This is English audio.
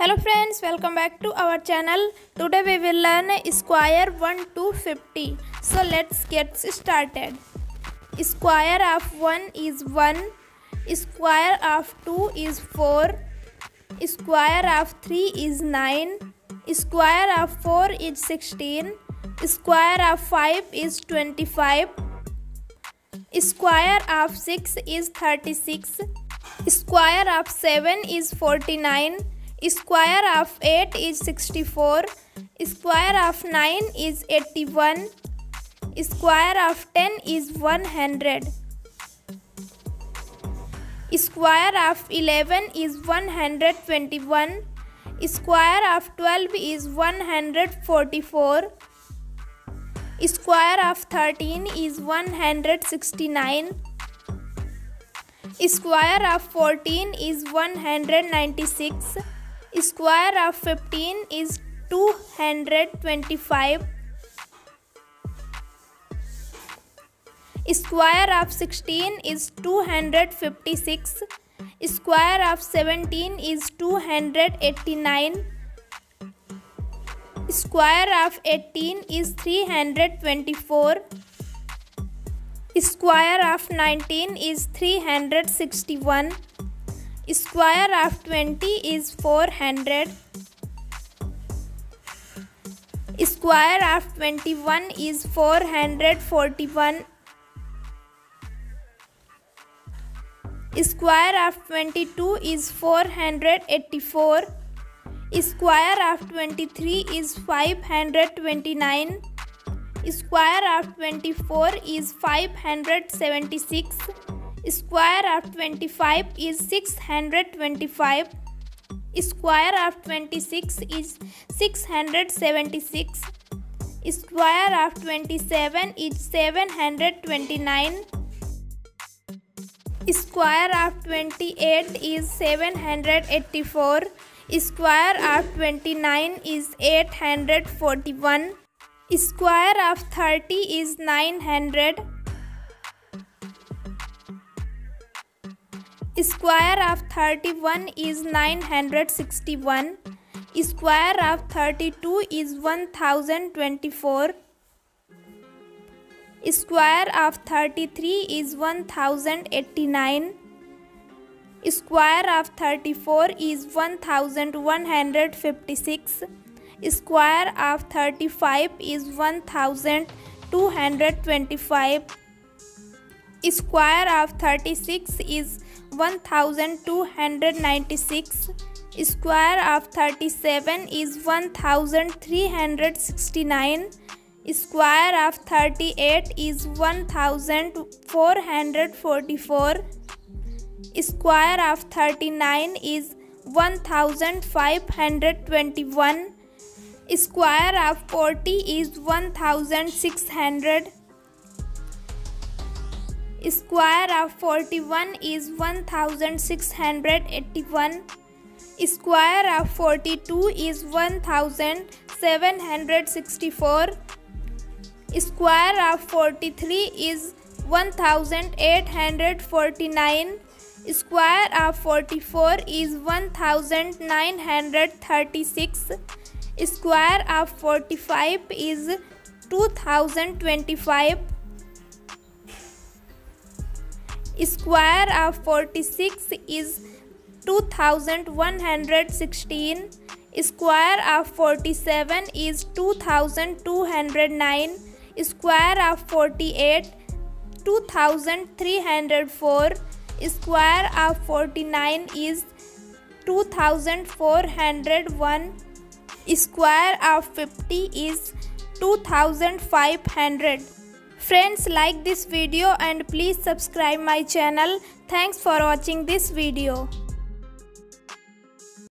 Hello friends, welcome back to our channel. Today we will learn square 1 to 50. So let's get started. Square of 1 is 1. Square of 2 is 4. Square of 3 is 9. Square of 4 is 16. Square of 5 is 25. Square of 6 is 36. Square of 7 is 49. Square of 8 is 64. Square of 9 is 81. Square of 10 is 100. Square of 11 is 121. Square of 12 is 144. Square of 13 is 169. Square of 14 is 196. Square of 15 is 225. Square of 16 is 256. Square of 17 is 289. Square of 18 is 324. Square of 19 is 361. Square of 20 is 400. Square of 21 is 441. Square of 22 is 484. Square of 23 is 529. Square of 24 is 576. Square of 25 is 625. Square of 26 is 676. Square of 27 is 729. Square of 28 is 784. Square of 29 is 841. Square of 30 is 900. Square of 31 is 961. Square of 32 is 1024. Square of 33 is 1089. Square of 34 is 1156. Square of 35 is 1225. Square of 36 is 1296. Square of 37 is 1369. Square of 38 is 1444. Square of 39 is 1521. Square of 40 is 1600. Square of 41 is 1681. Square of 42 is 1764. Square of 43 is 1849. Square of 44 is 1936. Square of 45 is 2025. Square of 46 is 2116. Square of 47 is 2209. Square of 48 2304. Square of 49 is 2401. Square of 50 is 2500. Friends like this video and please subscribe my channel. Thanks for watching this video.